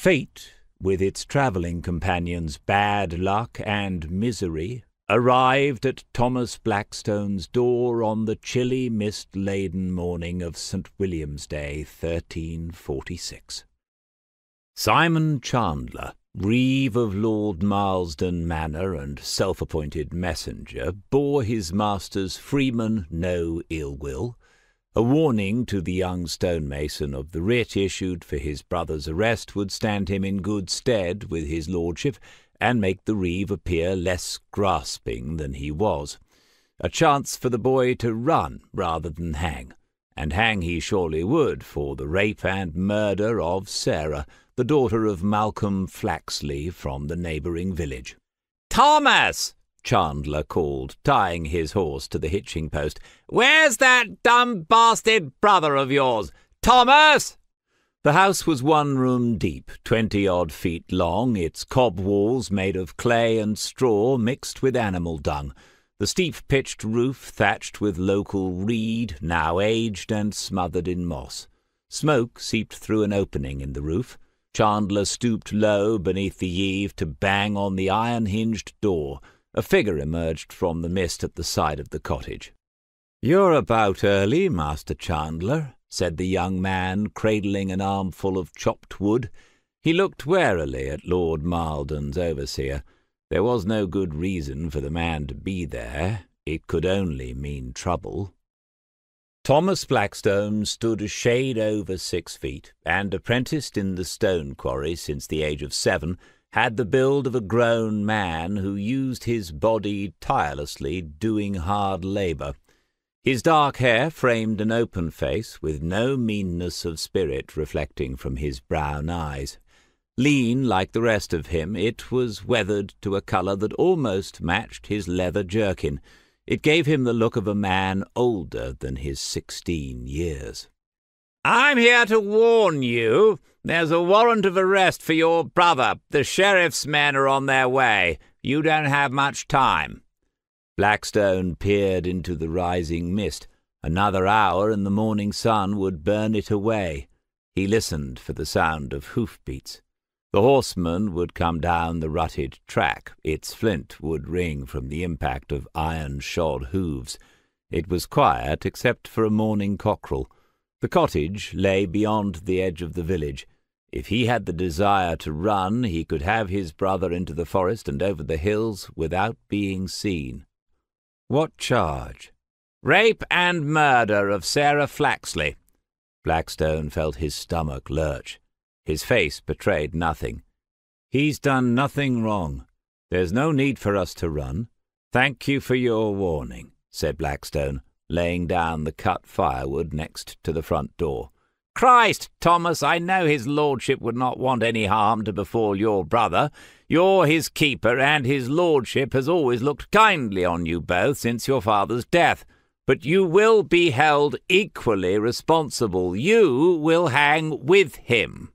Fate, with its travelling companions bad luck and misery, arrived at Thomas Blackstone's door on the chilly mist-laden morning of St. William's Day, 1346. Simon Chandler, reeve of Lord Marlsden Manor and self-appointed messenger, bore his master's freeman no ill will, a warning to the young stonemason of the writ issued for his brother's arrest would stand him in good stead with his lordship, and make the reeve appear less grasping than he was. A chance for the boy to run rather than hang, and hang he surely would for the rape and murder of Sarah, the daughter of Malcolm Flaxley from the neighbouring village. Thomas! Chandler called, tying his horse to the hitching post. Where's that dumb bastard brother of yours? Thomas! The house was one room deep, twenty odd feet long, its cob walls made of clay and straw mixed with animal dung, the steep pitched roof thatched with local reed, now aged and smothered in moss. Smoke seeped through an opening in the roof. Chandler stooped low beneath the eave to bang on the iron-hinged door. A figure emerged from the mist at the side of the cottage. You're about early, Master Chandler, said the young man, cradling an armful of chopped wood. He looked warily at Lord Marlden's overseer. There was no good reason for the man to be there. It could only mean trouble. Thomas Blackstone stood a shade over six feet, and apprenticed in the stone quarry since the age of seven, had the build of a grown man who used his body tirelessly, doing hard labour. His dark hair framed an open face, with no meanness of spirit reflecting from his brown eyes. Lean like the rest of him, it was weathered to a colour that almost matched his leather jerkin. It gave him the look of a man older than his sixteen years. I'm here to warn you. There's a warrant of arrest for your brother. The sheriff's men are on their way. You don't have much time. Blackstone peered into the rising mist. Another hour and the morning sun would burn it away. He listened for the sound of hoof-beats. The horseman would come down the rutted track. Its flint would ring from the impact of iron-shod hoofs. It was quiet except for a morning cockerel. The cottage lay beyond the edge of the village. If he had the desire to run, he could have his brother into the forest and over the hills without being seen. What charge? Rape and murder of Sarah Flaxley. Blackstone felt his stomach lurch. His face betrayed nothing. He's done nothing wrong. There's no need for us to run. Thank you for your warning, said Blackstone, laying down the cut firewood next to the front door. Christ, Thomas, I know his lordship would not want any harm to befall your brother. You're his keeper, and his lordship has always looked kindly on you both since your father's death. But you will be held equally responsible. You will hang with him.